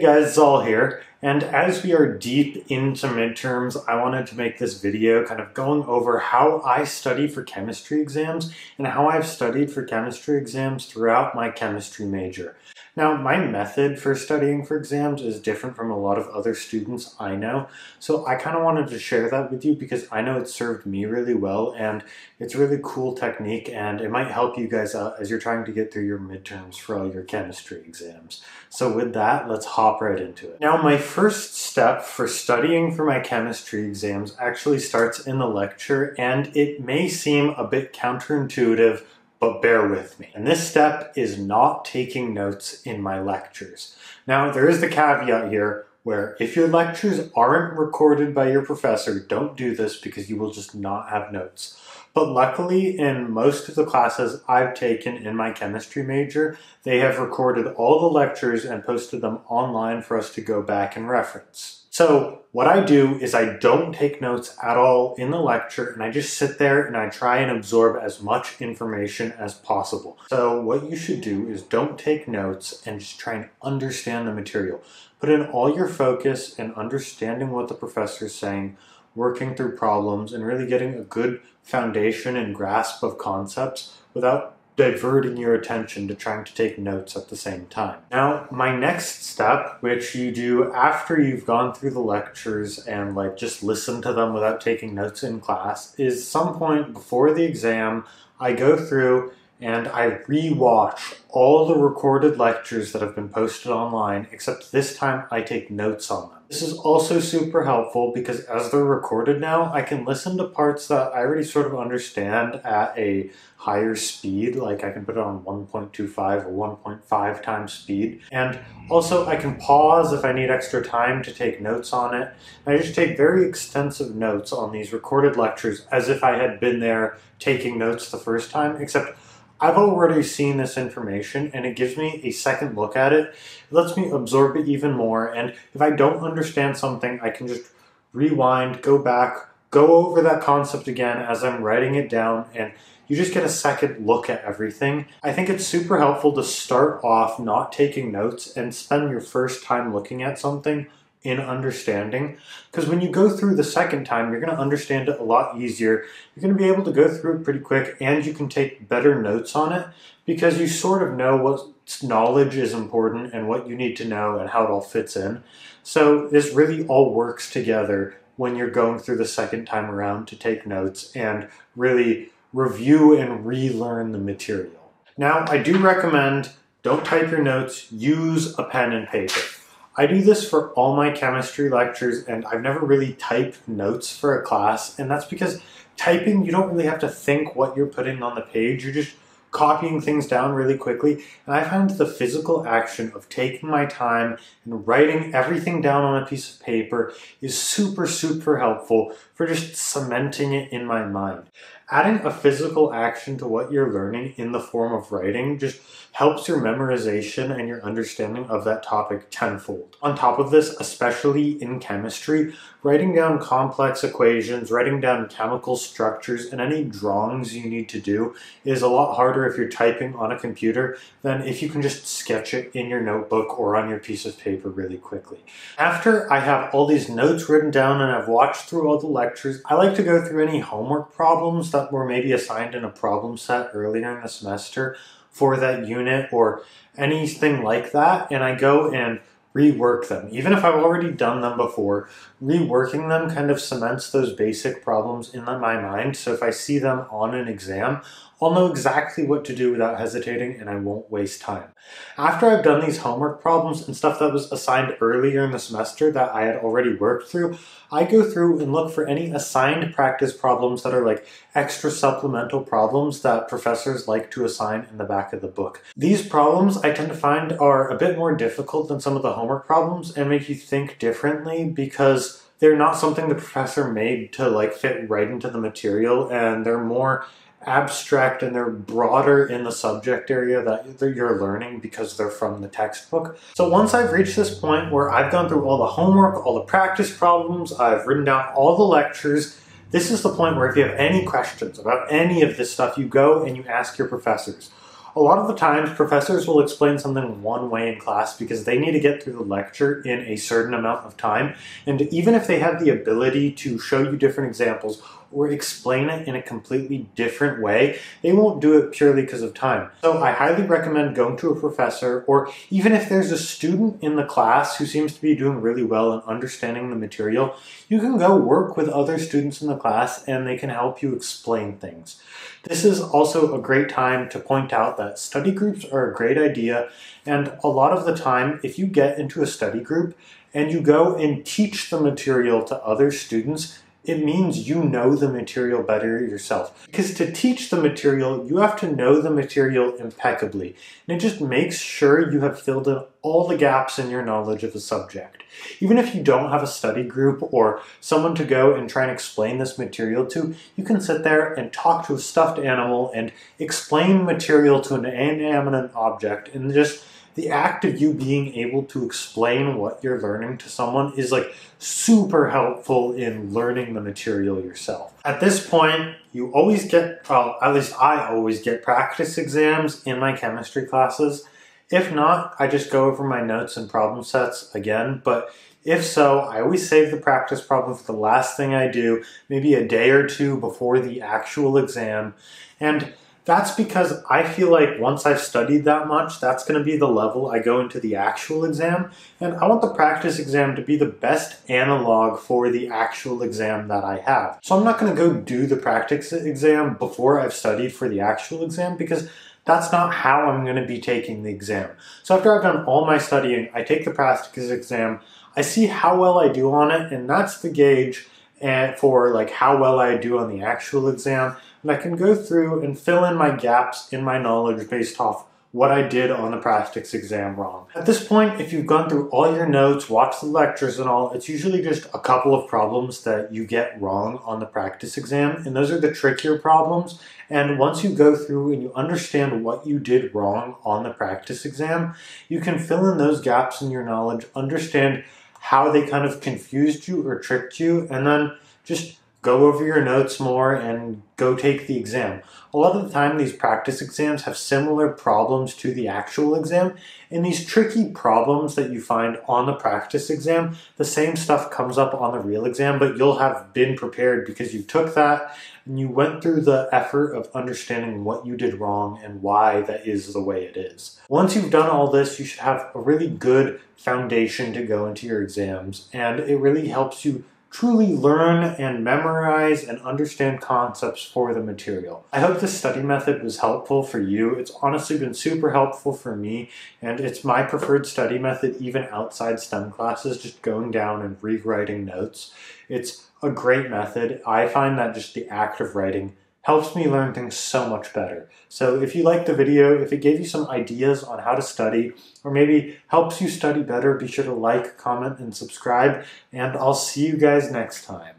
Guys, Zahl here, and as we are deep into midterms, I wanted to make this video kind of going over how I study for chemistry exams and how I've studied for chemistry exams throughout my chemistry major. Now, my method for studying for exams is different from a lot of other students I know, so I kind of wanted to share that with you because I know it served me really well and it's a really cool technique and it might help you guys out as you're trying to get through your midterms for all your chemistry exams. So with that, let's hop right into it. Now, my first step for studying for my chemistry exams actually starts in the lecture and it may seem a bit counterintuitive but bear with me. And this step is not taking notes in my lectures. Now, there is the caveat here where if your lectures aren't recorded by your professor, don't do this because you will just not have notes. But luckily, in most of the classes I've taken in my chemistry major, they have recorded all the lectures and posted them online for us to go back and reference. So what I do is I don't take notes at all in the lecture and I just sit there and I try and absorb as much information as possible. So what you should do is don't take notes and just try and understand the material. Put in all your focus and understanding what the professor is saying, working through problems and really getting a good foundation and grasp of concepts without diverting your attention to trying to take notes at the same time. Now, my next step, which you do after you've gone through the lectures and like just listen to them without taking notes in class, is some point before the exam, I go through and I re-watch all the recorded lectures that have been posted online, except this time I take notes on them. This is also super helpful because as they're recorded now, I can listen to parts that I already sort of understand at a higher speed, like I can put it on 1.25 or 1.5 times speed. And also I can pause if I need extra time to take notes on it. And I just take very extensive notes on these recorded lectures as if I had been there taking notes the first time, except I've already seen this information and it gives me a second look at it. It lets me absorb it even more. And if I don't understand something, I can just rewind, go back, go over that concept again as I'm writing it down and you just get a second look at everything. I think it's super helpful to start off not taking notes and spend your first time looking at something in understanding. Because when you go through the second time, you're going to understand it a lot easier. You're going to be able to go through it pretty quick and you can take better notes on it because you sort of know what knowledge is important and what you need to know and how it all fits in. So this really all works together when you're going through the second time around to take notes and really review and relearn the material. Now, I do recommend don't type your notes, use a pen and paper. I do this for all my chemistry lectures and I've never really typed notes for a class and that's because typing you don't really have to think what you're putting on the page you're just copying things down really quickly and I find the physical action of taking my time and writing everything down on a piece of paper is super super helpful for just cementing it in my mind. Adding a physical action to what you're learning in the form of writing just helps your memorization and your understanding of that topic tenfold. On top of this, especially in chemistry, writing down complex equations, writing down chemical structures, and any drawings you need to do is a lot harder if you're typing on a computer than if you can just sketch it in your notebook or on your piece of paper really quickly. After I have all these notes written down and I've watched through all the lectures, I like to go through any homework problems that were maybe assigned in a problem set earlier in the semester for that unit or anything like that. And I go and rework them. Even if I've already done them before, reworking them kind of cements those basic problems in my mind. So if I see them on an exam, I'll know exactly what to do without hesitating and I won't waste time. After I've done these homework problems and stuff that was assigned earlier in the semester that I had already worked through, I go through and look for any assigned practice problems that are like extra supplemental problems that professors like to assign in the back of the book. These problems I tend to find are a bit more difficult than some of the homework problems and make you think differently because they're not something the professor made to like fit right into the material and they're more abstract and they're broader in the subject area that you're learning because they're from the textbook. So once I've reached this point where I've gone through all the homework, all the practice problems, I've written down all the lectures, this is the point where if you have any questions about any of this stuff, you go and you ask your professors. A lot of the times, professors will explain something one way in class because they need to get through the lecture in a certain amount of time. And even if they have the ability to show you different examples or explain it in a completely different way, they won't do it purely because of time. So I highly recommend going to a professor, or even if there's a student in the class who seems to be doing really well in understanding the material, you can go work with other students in the class and they can help you explain things. This is also a great time to point out that study groups are a great idea, and a lot of the time, if you get into a study group and you go and teach the material to other students, it means you know the material better yourself. Because to teach the material, you have to know the material impeccably. And it just makes sure you have filled in all the gaps in your knowledge of the subject. Even if you don't have a study group or someone to go and try and explain this material to, you can sit there and talk to a stuffed animal and explain material to an inanimate object and just the act of you being able to explain what you're learning to someone is like super helpful in learning the material yourself. At this point, you always get, well, at least I always get practice exams in my chemistry classes. If not, I just go over my notes and problem sets again, but if so, I always save the practice problem for the last thing I do, maybe a day or two before the actual exam. And that's because I feel like once I've studied that much, that's going to be the level I go into the actual exam. And I want the practice exam to be the best analog for the actual exam that I have. So I'm not going to go do the practice exam before I've studied for the actual exam because that's not how I'm going to be taking the exam. So after I've done all my studying, I take the practice exam, I see how well I do on it, and that's the gauge eh, for like how well I do on the actual exam. And I can go through and fill in my gaps in my knowledge based off what I did on the practice exam wrong. At this point, if you've gone through all your notes, watched the lectures and all, it's usually just a couple of problems that you get wrong on the practice exam, and those are the trickier problems. And once you go through and you understand what you did wrong on the practice exam, you can fill in those gaps in your knowledge, understand how they kind of confused you or tricked you, and then just go over your notes more and go take the exam. A lot of the time, these practice exams have similar problems to the actual exam, and these tricky problems that you find on the practice exam, the same stuff comes up on the real exam, but you'll have been prepared because you took that and you went through the effort of understanding what you did wrong and why that is the way it is. Once you've done all this, you should have a really good foundation to go into your exams, and it really helps you truly learn and memorize and understand concepts for the material. I hope this study method was helpful for you. It's honestly been super helpful for me, and it's my preferred study method even outside STEM classes, just going down and rewriting notes. It's a great method. I find that just the act of writing helps me learn things so much better. So if you liked the video, if it gave you some ideas on how to study, or maybe helps you study better, be sure to like, comment, and subscribe, and I'll see you guys next time.